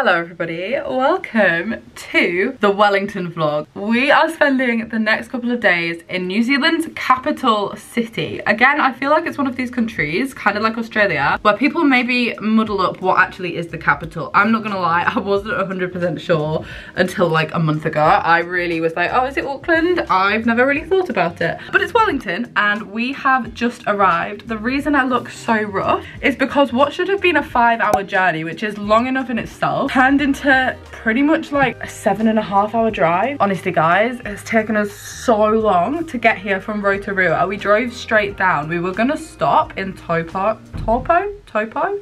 Hello everybody, welcome to the Wellington vlog. We are spending the next couple of days in New Zealand's capital city. Again, I feel like it's one of these countries, kind of like Australia, where people maybe muddle up what actually is the capital. I'm not gonna lie, I wasn't 100% sure until like a month ago. I really was like, oh, is it Auckland? I've never really thought about it. But it's Wellington and we have just arrived. The reason I look so rough is because what should have been a five hour journey, which is long enough in itself, turned into pretty much like a seven and a half hour drive. Honestly guys, it's taken us so long to get here from Rotorua. We drove straight down. We were gonna stop in Topo, Topo, Topo?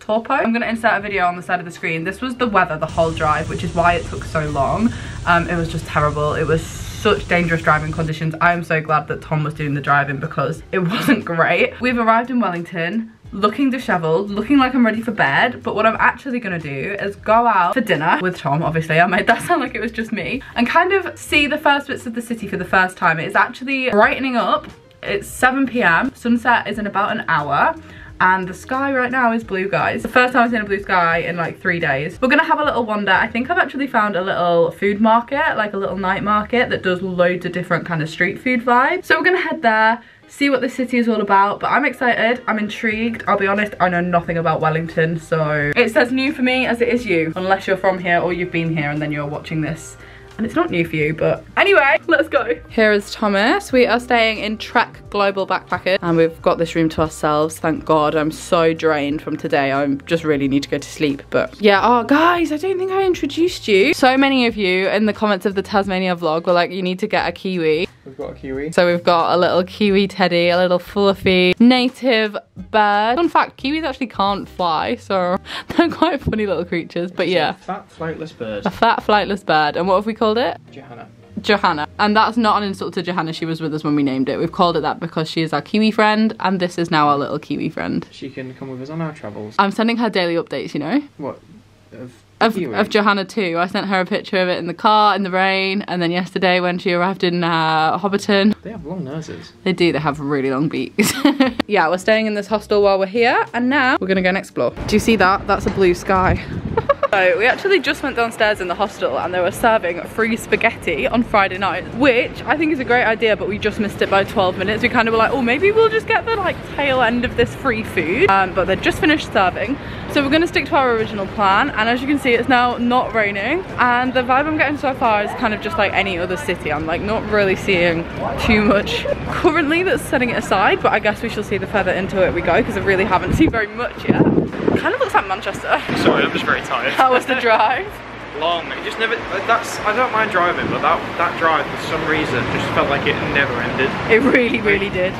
Torpo. I'm gonna insert a video on the side of the screen. This was the weather the whole drive, which is why it took so long. Um, it was just terrible. It was such dangerous driving conditions. I am so glad that Tom was doing the driving because it wasn't great. We've arrived in Wellington looking disheveled, looking like I'm ready for bed. But what I'm actually gonna do is go out for dinner with Tom, obviously. I made that sound like it was just me. And kind of see the first bits of the city for the first time. It's actually brightening up. It's 7 p.m. Sunset is in about an hour and the sky right now is blue guys the first time i've seen a blue sky in like three days we're gonna have a little wander i think i've actually found a little food market like a little night market that does loads of different kind of street food vibes so we're gonna head there see what the city is all about but i'm excited. I'm intrigued. I'll be honest i know nothing about wellington so it's as new for me as it is you unless you're from here or you've been here and then you're watching this and it's not new for you but anyway let's go here is thomas we are staying in trek global Backpacker and we've got this room to ourselves thank god i'm so drained from today i just really need to go to sleep but yeah oh guys i don't think i introduced you so many of you in the comments of the tasmania vlog were like you need to get a kiwi We've got a kiwi. so we've got a little kiwi teddy, a little fluffy native bird. Fun fact, kiwis actually can't fly, so they're quite funny little creatures, but yeah. Fat flightless bird. A fat flightless bird. And what have we called it? Johanna. Johanna. And that's not an insult to Johanna, she was with us when we named it. We've called it that because she is our kiwi friend, and this is now our little kiwi friend. She can come with us on our travels. I'm sending her daily updates, you know? What? Of, Of, of Johanna too. I sent her a picture of it in the car, in the rain, and then yesterday when she arrived in uh, Hobbiton, They have long noses. They do, they have really long beaks. yeah, we're staying in this hostel while we're here, and now we're gonna go and explore. Do you see that? That's a blue sky. So we actually just went downstairs in the hostel and they were serving free spaghetti on Friday night, which I think is a great idea, but we just missed it by 12 minutes. We kind of were like, oh, maybe we'll just get the like tail end of this free food. Um, but they're just finished serving. So we're gonna stick to our original plan. And as you can see, it's now not raining. And the vibe I'm getting so far is kind of just like any other city. I'm like not really seeing too much currently that's setting it aside, but I guess we shall see the further into it we go because I really haven't seen very much yet. Kind of looks like Manchester. Sorry, I'm just very tired. How was the drive? Long. It just never. uh, That's. I don't mind driving, but that that drive for some reason just felt like it never ended. It really, really did.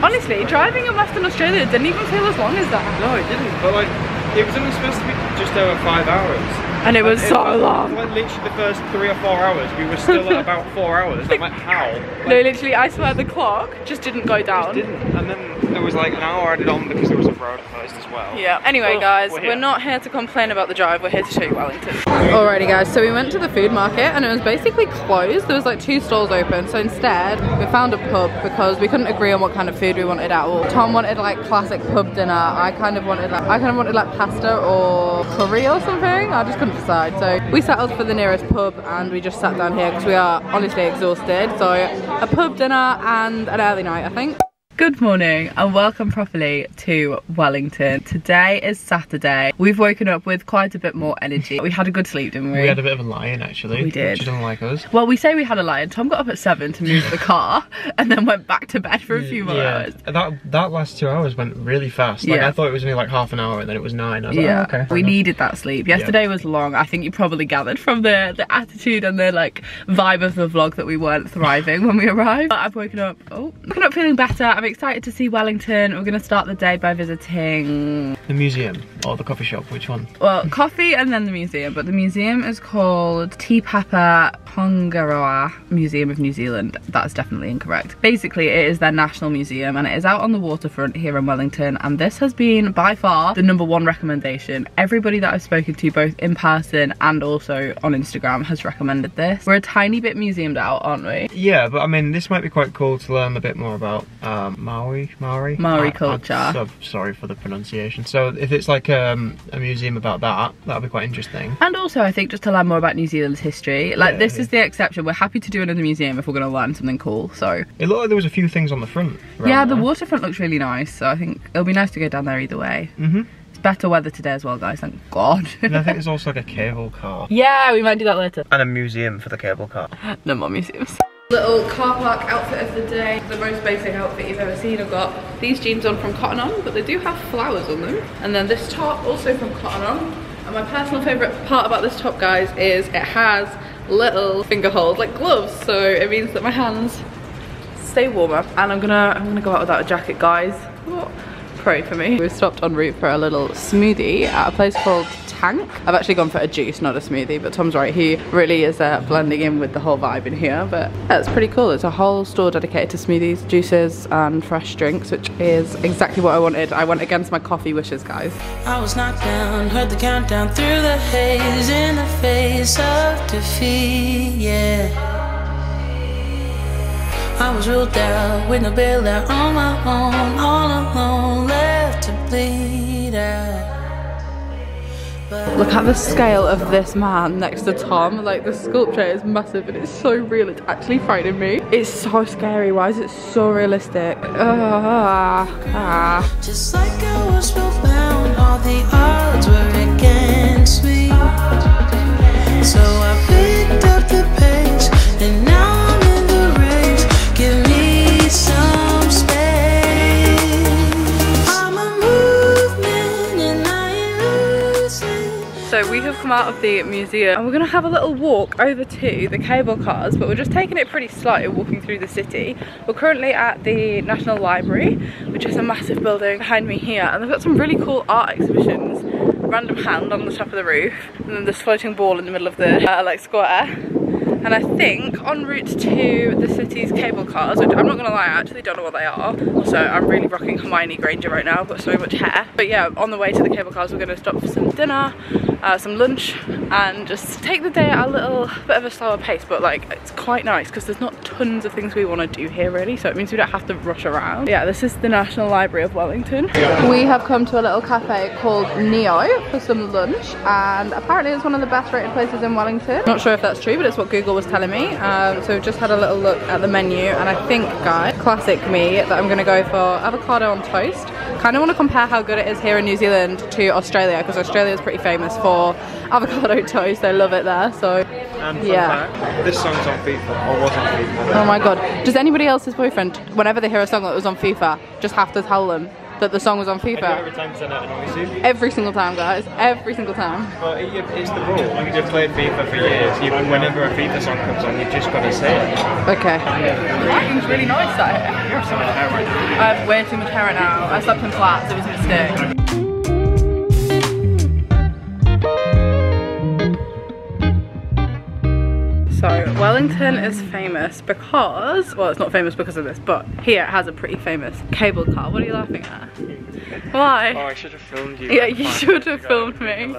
Honestly, driving in Western Australia didn't even feel as long as that. No, it didn't. But like, it was only supposed to be just over five hours. And it was And so long. Like literally the first three or four hours, we were still at about four hours. I'm like, how? Like, No, literally, I swear the clock just didn't go down. didn't. And then there was like an hour added on because there was a road closed as well. Yeah. Anyway, Well, guys, we're we're, not here to complain about the drive. We're here to show you Wellington. Alrighty, guys. So we went to the food market and it was basically closed. There was like two stalls open. So instead, we found a pub because we couldn't agree on what kind of food we wanted at all. Tom wanted like classic pub dinner. I kind of wanted like I kind of wanted like pasta or curry or something. I just couldn't decide. So we settled for the nearest pub and we just sat down here because we are honestly exhausted. So a pub dinner and an early night, I think. Good morning and welcome properly to Wellington. Today is Saturday. We've woken up with quite a bit more energy. We had a good sleep, didn't we? We had a bit of a lie-in actually. We did. She doesn't like us. well, we say we had a lion. Tom got up at seven to move the car and then went back to bed for a few more hours. That that last two hours went really fast. Like Yeah. I thought it was only like half an hour and then it was nine. I was Yeah, like, oh, okay. we needed that sleep. Yesterday was long. I think you probably gathered from the the attitude and the like vibe of the vlog that we weren't thriving when we arrived. But I've woken up. Oh, woken up feeling better. I'm excited to see Wellington. We're gonna start the day by visiting the museum or the coffee shop. Which one? well coffee and then the museum. But the museum is called Te Papa Pongaroa Museum of New Zealand. That's definitely incorrect. Basically, it is their national museum and it is out on the waterfront here in Wellington. And this has been by far the number one recommendation. Everybody that I've spoken to, both in person and also on Instagram, has recommended this. We're a tiny bit museumed out, aren't we? Yeah, but I mean, this might be quite cool to learn a bit more about um, Maori, Maori, Maori I- culture. I'm so sorry for the pronunciation. So So if it's like um, a museum about that, that'll be quite interesting. And also, I think just to learn more about New Zealand's history. Like, Yeah, this yeah. is the exception. We're happy to do another museum if we're going to learn something cool. So, It looked like there was a few things on the front. around yeah, the waterfront looks really nice. So, I think it'll be nice to go down there either way. Mhm. It's better weather today as well, guys. Thank God. And I think there's also like a cable car. yeah, we might do that later. And a museum for the cable car. No more museums. Little car park outfit of the day. The most basic outfit you've ever seen. I've got these jeans on from Cotton On, but they do have flowers on them. And then this top also from Cotton On. And my personal favourite part about this top, guys, is it has little finger holes, like gloves. So it means that my hands stay warmer. And I'm gonna, I'm gonna go out without a jacket, guys. Oh, Pray for me. We stopped en route for a little smoothie at a place called Tank. I've actually gone for a juice, not a smoothie, but Tom's right. He really is uh, blending in with the whole vibe in here. But that's pretty cool. It's a whole store dedicated to smoothies, juices, and fresh drinks, which is exactly what I wanted. I went against my coffee wishes, guys. I was knocked down, heard the countdown through the haze in the face of defeat, yeah. I was ruled out with no bailout on my own, all alone, left to bleed out. Look at the scale of this man next to Tom. Like the sculpture is massive and it's so real. It's actually frightening me. It's so scary. Why is it so realistic? Ah, ah. just like I was come out of the museum and we're gonna have a little walk over to the cable cars, but we're just taking it pretty slow, walking through the city. We're currently at the National Library, which is a massive building behind me here, and they've got some really cool art exhibitions. Random hand on the top of the roof, and then this floating ball in the middle of the uh, like square. And I think en route to the city's cable cars, which I'm not gonna lie, I actually don't know what they are. Also, I'm really rocking Hermione Granger right now, I've got so much hair. But yeah, on the way to the cable cars, we're gonna stop for some dinner, uh, some lunch, and just take the day at a little bit of a slower pace. But like, it's quite nice because there's not tons of things we wanna do here really, so it means we don't have to rush around. Yeah, this is the National Library of Wellington. We have come to a little cafe called Neo for some lunch, and apparently it's one of the best rated places in Wellington. Not sure if that's true, but it's what Google was telling me. Um, so we've just had a little look at the menu, and I think, guys, classic me, that I'm gonna go for avocado on toast. Kind of want to compare how good it is here in New Zealand to Australia, because Australia is pretty famous for avocado toast. They love it there. So, And Yeah. fact, this song's on FIFA, or was on FIFA. oh my god, does anybody else's boyfriend, whenever they hear a song that was on FIFA, just have to tell them that the song was on I FIFA? every time because I annoys you. Every single time, guys. Every single time. But it's the rule. Like, you've played FIFA for years. You, whenever a FIFA song comes on, you've just got to say it. Okay. Lighting's really nice out here. You have so much hair right now. I have way too much hair right now. I slept in flats. It was a mistake. Wellington is famous because, well, it's not famous because of this, but here it has a pretty famous cable car. What are you laughing at? Why? Oh, I should have filmed you. Yeah, you should have filmed me.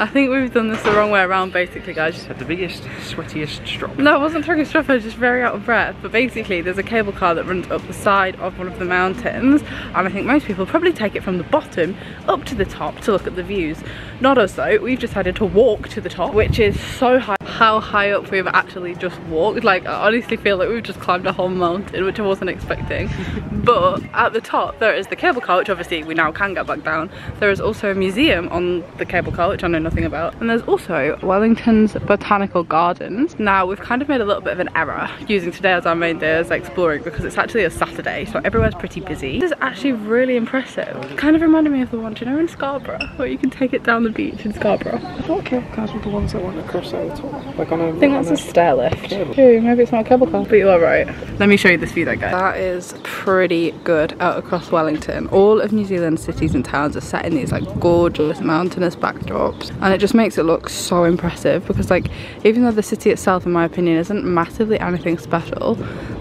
I think we've done this the wrong way around, basically, guys. Had the biggest, sweatiest strop. No, I wasn't talking stuff, I was just very out of breath. But basically, there's a cable car that runs up the side of one of the mountains. And I think most people probably take it from the bottom up to the top to look at the views. Not us though, we've decided to walk to the top, which is so high. How high up we've actually just walked. Like, I honestly feel like we've just climbed a whole mountain, which I wasn't expecting. but at the top, there is the cable car, which obviously we now can get back down. There is also a museum on the cable car, which I know nothing about. And there's also Wellington's Botanical Gardens. Now, we've kind of made a little bit of an error using today as our main day as exploring because it's actually a Saturday, so everywhere's pretty busy. This is actually really impressive. Kind of reminded me of the one, do you know, in Scarborough, where you can take it down the beach in Scarborough. I thought cable cars were the ones that went across there at all. Like on a. I think that's a stair lift. True, maybe it's not a cable car. But you are right. Let me show you this view though, guys. That is pretty good out across Wellington. All of New Zealand's cities and towns are set in these like gorgeous mountainous backdrops. And it just makes it look so impressive because like, even though the city itself, in my opinion, isn't massively anything special,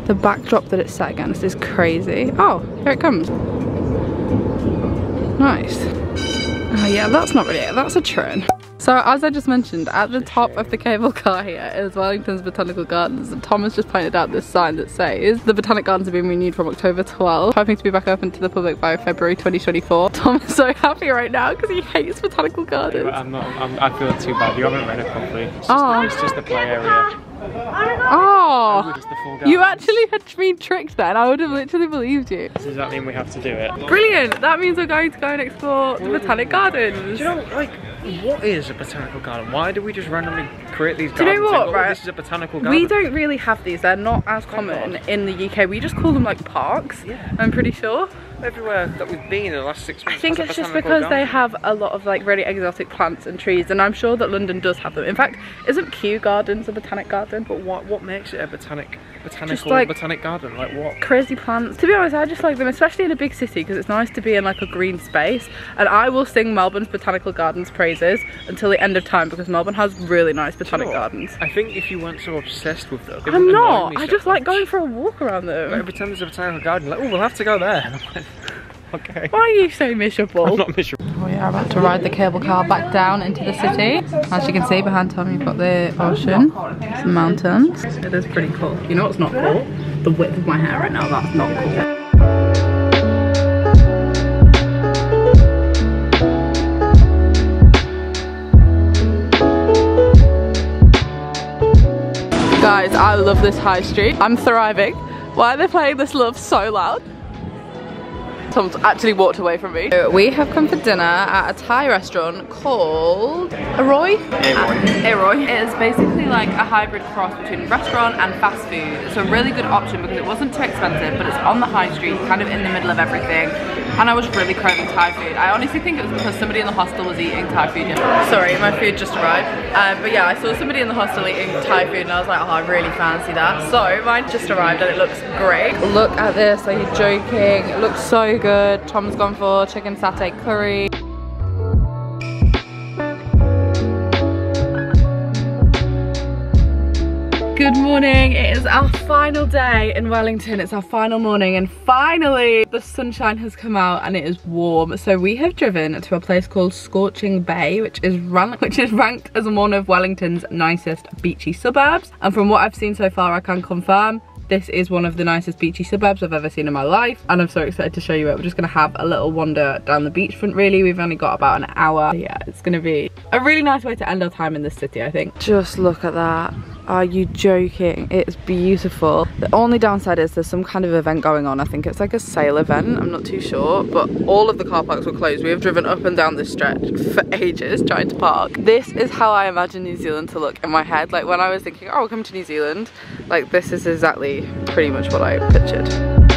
the backdrop that it's set against is crazy. Oh, here it comes. Nice. Oh yeah, that's not really it. That's a train. So as I just mentioned, at the top of the cable car here is Wellington's Botanical Gardens and Thomas just pointed out this sign that says the Botanic Gardens are being renewed from October 12, hoping to be back open to the public by February 2024. Tom is so happy right now because he hates Botanical Gardens. I'm not. I'm, I feel too bad. You haven't read it properly. It's just, Oh. it's just the play area. Oh, It's the full you actually had been tricked then. I would have literally believed you. Does that mean we have to do it? Brilliant. That means we're going to go and explore the Botanic Gardens. Do you know, like, what is a botanical garden? Why do we just randomly create these Do you know what, go, oh, right? This is a botanical garden. We don't really have these. They're not as oh common in the UK. We just call them like parks. Yeah. I'm pretty sure. Everywhere that we've been in the last six months. I think it's just because they have a lot of like really exotic plants and trees, and I'm sure that London does have them. In fact, isn't Kew Gardens a botanic garden? But what what makes it a botanic botanical like- botanic garden? Like what? Crazy plants. To be honest, I just like them, especially in a big city, because it's nice to be in like a green space. And I will sing Melbourne's botanical gardens praises until the end of time because Melbourne has really nice botanic Sure. gardens. I think if you weren't so obsessed with them, I'm not. I so just like going for a walk around them. Every time there's a botanical garden, like, oh, we'll have to go there. And I'm like, okay. Why are you so miserable? I'm not miserable. We are about to ride the cable car back down into the city. As you can see behind Tom, you've got the ocean, some mountains. It is pretty cool. You know what's not cool? The width of my hair right now, that's not cool. Guys, I love this high street. I'm thriving. Why are they playing this love so loud? Tom's actually walked away from me. We have come for dinner at a Thai restaurant called Aroy. Aroy. It is basically like a hybrid cross between restaurant and fast food. It's a really good option because it wasn't too expensive, but it's on the high street, kind of in the middle of everything. And I was really craving Thai food. I honestly think it was because somebody in the hostel was eating Thai food. Sorry, my food just arrived. Um, but yeah, I saw somebody in the hostel eating Thai food and I was like, oh, I really fancy that. So mine just arrived and it looks great. Look at this, are you joking? It looks so good. Tom's gone for chicken satay curry. Good morning, it is our final day in Wellington. It's our final morning and finally the sunshine has come out and it is warm. So we have driven to a place called Scorching Bay, which is, which is ranked as one of Wellington's nicest beachy suburbs. And from what I've seen so far, I can confirm this is one of the nicest beachy suburbs I've ever seen in my life and I'm so excited to show you it. We're just gonna have a little wander down the beachfront really. We've only got about an hour. Yeah, it's gonna be a really nice way to end our time in this city, I think. Just look at that. Are you joking? It's beautiful. The only downside is there's some kind of event going on. I think it's like a sale event. I'm not too sure, but all of the car parks were closed. We have driven up and down this stretch for ages trying to park. This is how I imagine New Zealand to look in my head. Like when I was thinking, oh, we're coming to New Zealand, like this is exactly pretty much what I pictured.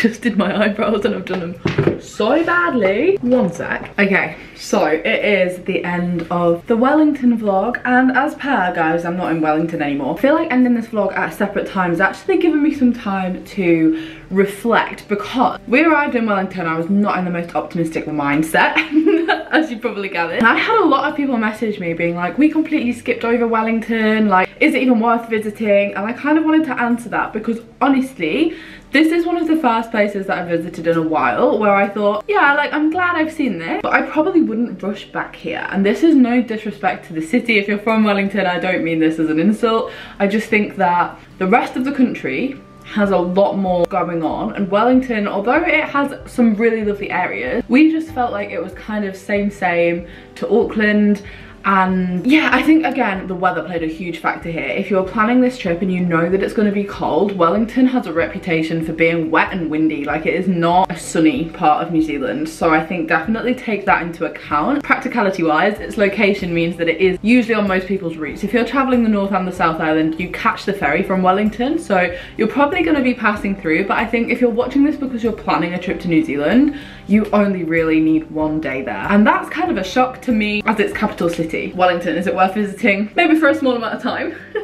Just did my eyebrows and I've done them so badly. One sec. Okay, so it is the end of the Wellington vlog and as per guys, I'm not in Wellington anymore. I feel like ending this vlog at separate times actually given me some time to reflect because we arrived in Wellington, I was not in the most optimistic mindset as you probably gathered. And I had a lot of people message me being like, we completely skipped over Wellington, like is it even worth visiting? And I kind of wanted to answer that because honestly, this is one of the first places that I visited in a while where I thought, yeah, like I'm glad I've seen this, but I probably wouldn't rush back here. And this is no disrespect to the city. If you're from Wellington, I don't mean this as an insult. I just think that the rest of the country has a lot more going on and Wellington although it has some really lovely areas we just felt like it was kind of same same to Auckland and yeah I think again the weather played a huge factor here. If you're planning this trip and you know that it's going to be cold Wellington has a reputation for being wet and windy. Like it is not a sunny part of New Zealand. So I think definitely take that into account. Practicality wise its location means that it is usually on most people's routes. If you're traveling the North and the South Island you catch the ferry from Wellington. So you're probably going to be passing through. But I think if you're watching this because you're planning a trip to New Zealand you only really need one day there. And that's kind of a shock to me as its capital city. Wellington is it worth visiting? Maybe for a small amount of time.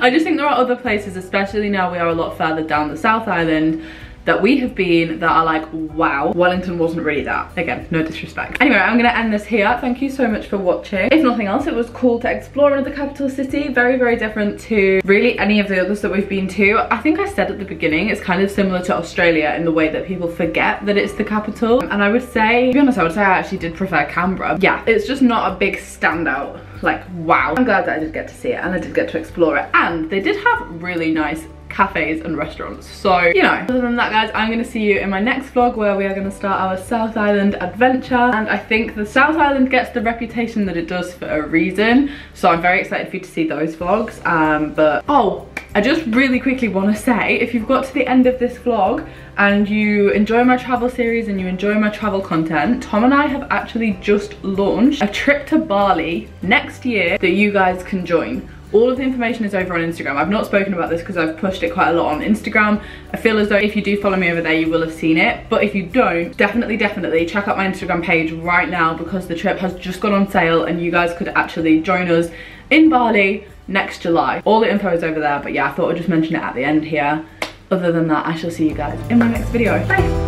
I just think there are other places especially now we are a lot further down the South Island that we have been that are like, wow, Wellington wasn't really that. Again, no disrespect. Anyway, I'm gonna end this here. Thank you so much for watching. If nothing else, it was cool to explore another capital city. Very, very different to really any of the others that we've been to. I think I said at the beginning, it's kind of similar to Australia in the way that people forget that it's the capital. And I would say, to be honest, I would say I actually did prefer Canberra. Yeah, it's just not a big standout like wow i'm glad that i did get to see it and i did get to explore it and they did have really nice cafes and restaurants. So you know. Other than that guys i'm gonna see you in my next vlog where we are going to start our south island adventure. And i think the south island gets the reputation that it does for a reason. So i'm very excited for you to see those vlogs. Um but oh I just really quickly want to say, if you've got to the end of this vlog and you enjoy my travel series and you enjoy my travel content, Tom and I have actually just launched a trip to Bali next year that you guys can join. All of the information is over on Instagram. I've not spoken about this because I've pushed it quite a lot on Instagram. I feel as though if you do follow me over there, you will have seen it. But if you don't, definitely, definitely check out my Instagram page right now because the trip has just gone on sale and you guys could actually join us in Bali next July. All the info is over there, but yeah, I thought I'd just mention it at the end here. Other than that, I shall see you guys in my next video. Bye!